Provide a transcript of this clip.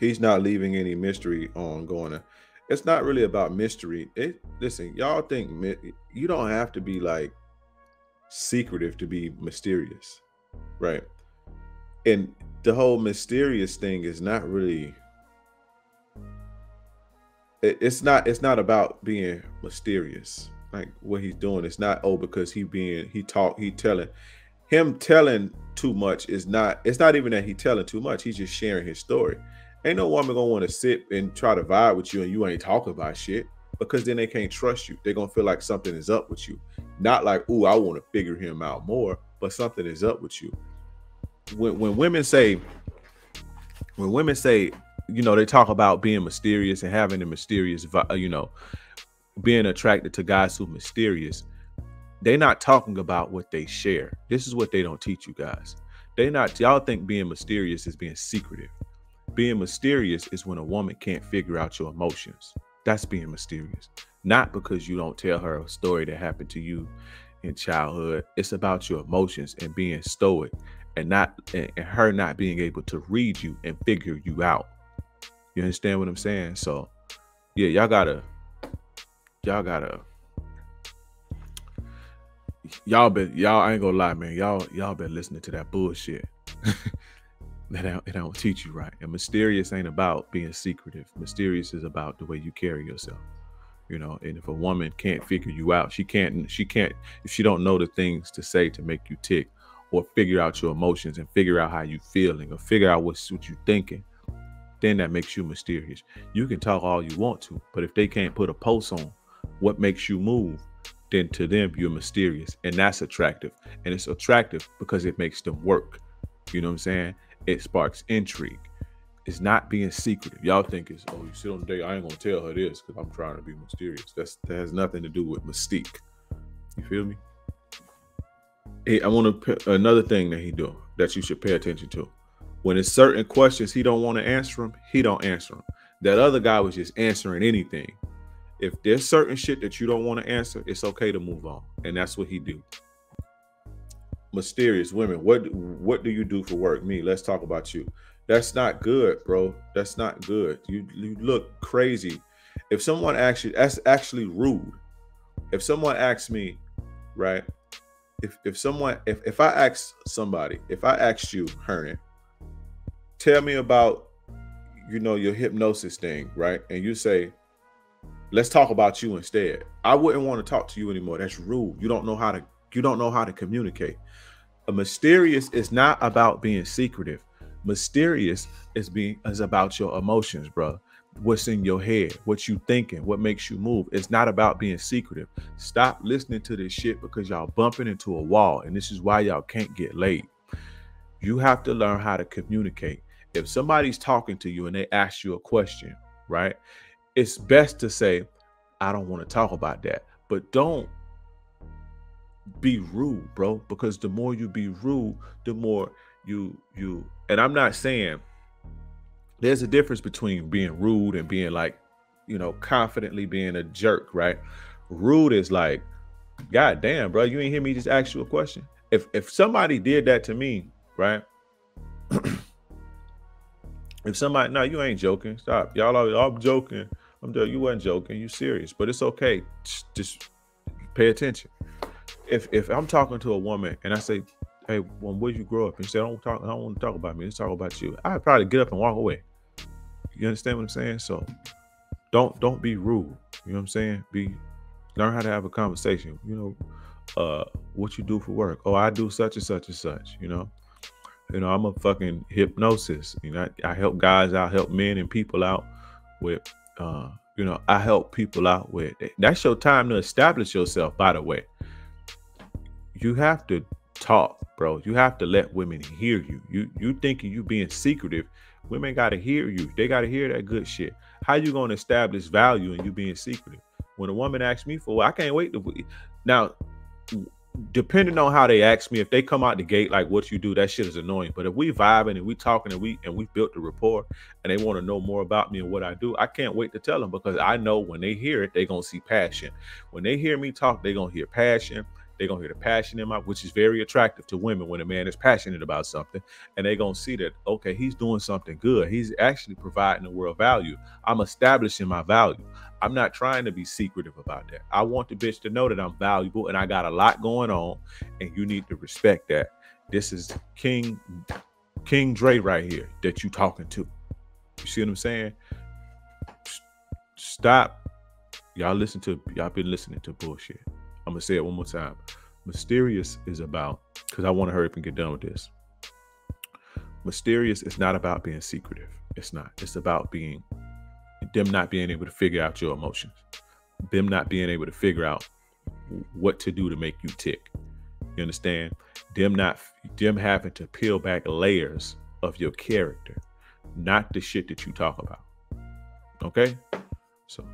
He's not leaving any mystery on going to. It's not really about mystery. It listen, y'all think you don't have to be like secretive to be mysterious, right? And the whole mysterious thing is not really it, it's not it's not about being mysterious like what he's doing it's not oh because he being he talk he telling him telling too much is not it's not even that he telling too much he's just sharing his story ain't no woman gonna want to sit and try to vibe with you and you ain't talking about shit because then they can't trust you. They're gonna feel like something is up with you. Not like oh i want to figure him out more but something is up with you. When, when women say when women say you know they talk about being mysterious and having a mysterious uh, you know being attracted to guys who are mysterious they're not talking about what they share. This is what they don't teach you guys. They not y'all think being mysterious is being secretive being mysterious is when a woman can't figure out your emotions that's being mysterious not because you don't tell her a story that happened to you in childhood it's about your emotions and being stoic and not and her not being able to read you and figure you out you understand what I'm saying? So, yeah, y'all gotta, y'all gotta, y'all been, y'all I ain't gonna lie, man. Y'all, y'all been listening to that bullshit. that it don't teach you right. And mysterious ain't about being secretive. Mysterious is about the way you carry yourself. You know, and if a woman can't figure you out, she can't, she can't, if she don't know the things to say to make you tick, or figure out your emotions and figure out how you feeling, or figure out what's what you thinking, then that makes you mysterious. You can talk all you want to, but if they can't put a pulse on what makes you move, then to them you're mysterious. And that's attractive. And it's attractive because it makes them work. You know what I'm saying? It sparks intrigue. It's not being secretive. Y'all think it's, oh, you sit on the day, I ain't gonna tell her this because I'm trying to be mysterious. That's that has nothing to do with mystique. You feel me? Hey, I want to another thing that he do that you should pay attention to when it's certain questions he don't want to answer them, he don't answer them. That other guy was just answering anything. If there's certain shit that you don't want to answer, it's okay to move on, and that's what he do. Mysterious women, what what do you do for work? Me, let's talk about you. That's not good, bro. That's not good. You you look crazy. If someone actually that's actually rude. If someone asks me, right? If if someone if if I ask somebody, if I asked you, Hernan, tell me about you know your hypnosis thing right and you say let's talk about you instead i wouldn't want to talk to you anymore that's rude you don't know how to you don't know how to communicate. A mysterious is not about being secretive. Mysterious is being is about your emotions bro what's in your head what you thinking what makes you move. It's not about being secretive. Stop listening to this shit because y'all bumping into a wall and this is why y'all can't get laid. You have to learn how to communicate. If somebody's talking to you and they ask you a question, right? It's best to say, I don't want to talk about that. But don't be rude, bro, because the more you be rude, the more you you and I'm not saying there's a difference between being rude and being like, you know, confidently being a jerk, right? Rude is like, God damn, bro, you ain't hear me just ask you a question. If if somebody did that to me, right? if somebody no you ain't joking stop y'all are all joking i'm joking you wasn't joking you serious but it's okay just pay attention if if i'm talking to a woman and i say hey when where you grow up and she say i don't talk i don't want to talk about me let's talk about you i'd probably get up and walk away you understand what i'm saying so don't don't be rude you know what i'm saying be learn how to have a conversation you know uh what you do for work oh i do such and such and such you know you know, I'm a fucking hypnosis. You know, I, I help guys out, help men and people out with, uh, you know, I help people out with. That's your time to establish yourself. By the way, you have to talk, bro. You have to let women hear you. You you thinking you being secretive? Women got to hear you. They got to hear that good shit. How you gonna establish value in you being secretive? When a woman asks me for, I can't wait to. Now, depending on how they ask me, if they come out the gate like what you do, that shit is annoying. But if we vibing and we talking and we and we built the rapport and they want to know more about me and what I do, I can't wait to tell them because I know when they hear it, they gonna see passion. When they hear me talk, they gonna hear passion. They're gonna hear the passion in my, which is very attractive to women when a man is passionate about something, and they're gonna see that okay, he's doing something good. He's actually providing the world value. I'm establishing my value. I'm not trying to be secretive about that. I want the bitch to know that I'm valuable and I got a lot going on, and you need to respect that. This is King King Dre right here that you talking to. You see what I'm saying? Stop. Y'all listen to y'all been listening to bullshit. I'm gonna say it one more time. Mysterious is about because I want to hurry up and get done with this. Mysterious is not about being secretive. It's not. It's about being them not being able to figure out your emotions, them not being able to figure out what to do to make you tick. You understand? Them not them having to peel back layers of your character, not the shit that you talk about. Okay? So